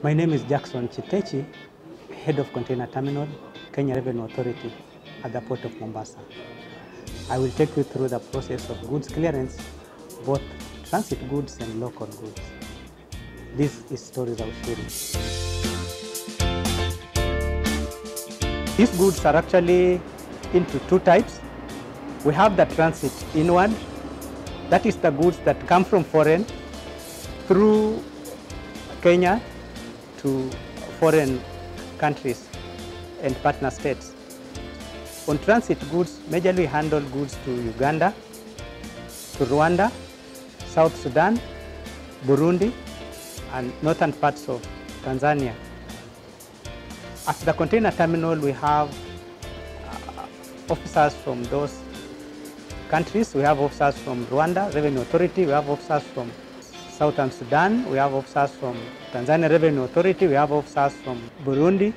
My name is Jackson Chitechi, Head of Container Terminal, Kenya Revenue Authority at the Port of Mombasa. I will take you through the process of goods clearance, both transit goods and local goods. This is Stori za Ushuru. These goods are actually into two types. We have the transit inward, that is the goods that come from foreign through Kenya to foreign countries and partner states. On transit goods, majorly handle goods to Uganda, to Rwanda, South Sudan, Burundi, and northern parts of Tanzania. At the container terminal, we have uh, officers from those countries. We have officers from Rwanda Revenue Authority. We have officers from Southern Sudan. We have officers from Tanzania Revenue Authority. We have officers from Burundi.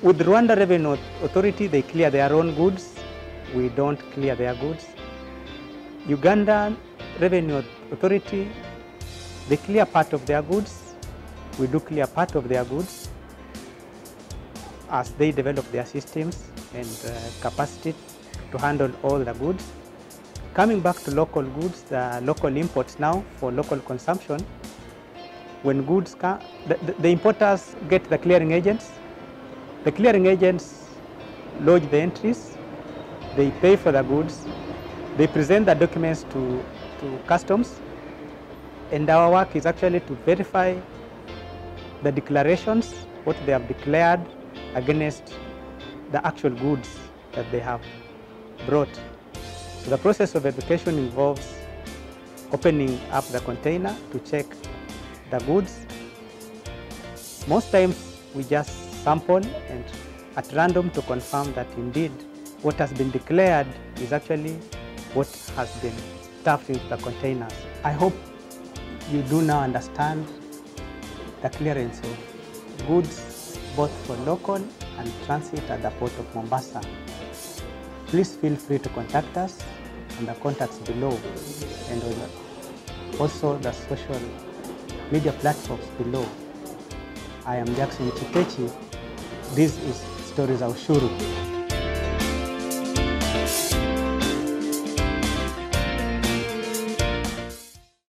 With Rwanda Revenue Authority, they clear their own goods. We don't clear their goods. Uganda Revenue Authority, they clear part of their goods. We do clear part of their goods as they develop their systems and uh, capacity to handle all the goods. Coming back to local goods, the local imports now for local consumption, when goods come, the, the, the importers get the clearing agents. The clearing agents lodge the entries, they pay for the goods, they present the documents to, to customs, and our work is actually to verify the declarations, what they have declared against the actual goods that they have brought. The process of education involves opening up the container to check the goods. Most times we just sample and at random to confirm that indeed what has been declared is actually what has been stuffed into the containers. I hope you do now understand the clearance of goods both for local and transit at the port of Mombasa. Please feel free to contact us on the contacts below and also the social media platforms below. I am Jackson Chitechi. This is Stori za Ushuru.